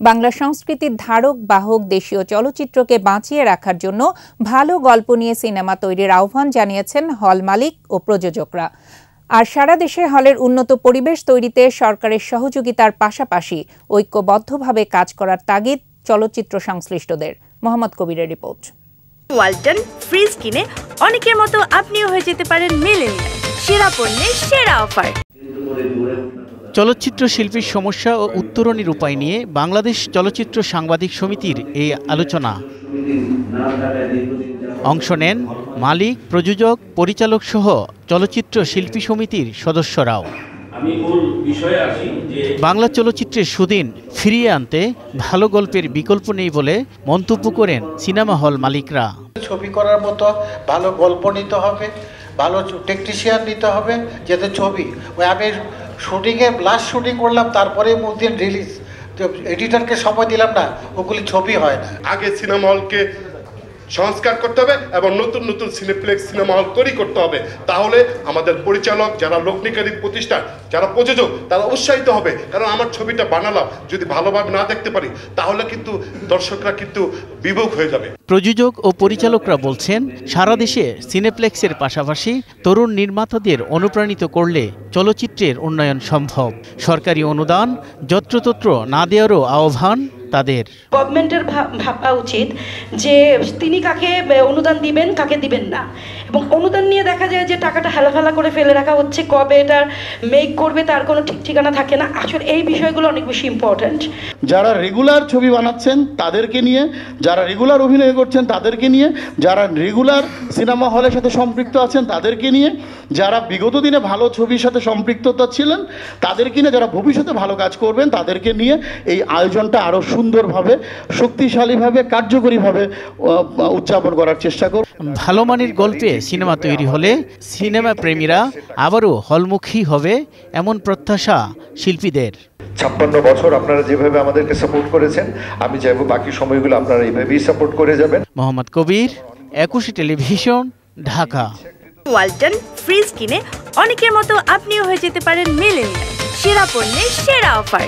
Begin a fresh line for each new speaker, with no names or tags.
বাংলা সংস্কৃতির ধারক, বাহক, দেশীয় চলচ্চিত্রকে বাঁচিয়ে রাখার জন্য ভালো গল্প নিয়ে সিনেমা তৈরির আহ্বান জানিয়েছেন হল মালিক ও প্রযোজকরা। আর সারা দেশে হলের উন্নত পরিবেশ তৈরিতে সরকারের সহযোগিতার পাশাপাশি ঐক্যবদ্ধভাবে কাজ করার তাগিদ চলচ্চিত্র সংশ্লিষ্টদের। মোহাম্মদ কবিরের রিপোর্ট।
ওয়ালটন ফ্রিজ কিনে অনেকের মতো আপনিও হয়ে যেতে পারেন মিলেনিয়াল। সেরা পণ্যের সেরা অফার।
চলচ্চিত্র শিল্পীর সমস্যা ও উত্তরণের উপায় নিয়ে বাংলাদেশ চলচ্চিত্র সাংবাদিক সমিতির এই আলোচনা। অংশ নেন মালিক, প্রযোজক, পরিচালক সহ চলচ্চিত্র শিল্পী সমিতির সদস্যরাও। বাংলা চলচ্চিত্রের সুদিন ফিরিয়ে আনতে ভালো গল্পের বিকল্প নেই বলে মন্তব্য করেন সিনেমা হল মালিকরা।
ছবি করার মতো ভালো গল্প নিতে হবে, ভালো টেকনিশিয়ান নিতে হবে, যাতে ছবি ওই আমি শুটিংয়ে লাস্ট শুটিং করলাম তারপরে মুভ রিলিজ এডিটরকে সময় দিলাম না, ওগুলি ছবি হয় না।
আগে সিনেমা হলকে সংস্কার করতে হবে এবং নতুন নতুন সিনেপ্লেক্স সিনেমা হল তৈরি করতে হবে। তাহলে আমাদের পরিচালক, যারা লগ্নিকারী প্রতিষ্ঠান, যারা প্রযোজক, তারা উৎসাহিত হবে। কারণ আমার ছবিটা বানালাম, যদি ভালোভাবে না দেখতে পারি, তাহলে কিন্তু দর্শকরা কিন্তু বিভোগ হয়ে যাবে।
প্রযোজক ও পরিচালকরা বলছেন, সারা দেশে সিনেপ্লেক্সের পাশাপাশি তরুণ নির্মাতাদের অনুপ্রাণিত করলে চলচ্চিত্রের উন্নয়ন সম্ভব। সরকারি অনুদান, যত্রতত্র না দেওয়ারও আহ্বান তাদের।
গভর্নমেন্টের ভাবা উচিত যে তিনি কাকে অনুদান দিবেন কাকে দিবেন না। এবং অনুদান নিয়ে দেখা যায় যে টাকাটা হেলাফেলা করে ফেলে রাখা হচ্ছে কবে এটার মেক করবে তার কোনো ঠিক ঠিকানা থাকে না। আসলে এই বিষয়গুলো অনেক বেশি ইম্পর্ট্যান্ট
যারা রেগুলার ছবি বানাচ্ছেন তাদেরকে নিয়ে যারা রেগুলার অভিনয় করছেন তাদেরকে নিয়ে যারা রেগুলার সিনেমা হলের সাথে সম্পৃক্ত আছেন তাদেরকে নিয়ে যারা বিগত দিনে ভালো ছবির সাথে সম্পৃক্ততা ছিলেন তাদেরকে নিয়ে যারা ভবিষ্যতে ভালো কাজ করবেন তাদেরকে নিয়ে এই আয়োজনটা আরও সুন্দরভাবে শক্তিশালীভাবে কার্যকরীভাবে উদযাপন করার চেষ্টা করব।
ভালো মানের গল্পে সিনেমা তৈরি হলে সিনেমা প্রেমীরা আবারও হলমুখী হবে এমন প্রত্যাশা শিল্পীদের।
ছাপ্পান্ন বছর আপনারা যেভাবে আমাদেরকে সাপোর্ট করেছেন আমি চাইব বাকি সময়গুলো আপনারা এইভাবেই সাপোর্ট করে যাবেন।
মোহাম্মদ কবির একুশে টেলিভিশন ঢাকা।
ওয়ালটন ফ্রিজ কিনে অনেকের মতো আপনিও হয়ে যেতে পারেন মিলেনিয়াল। সেরা পণ্যের সেরা অফার।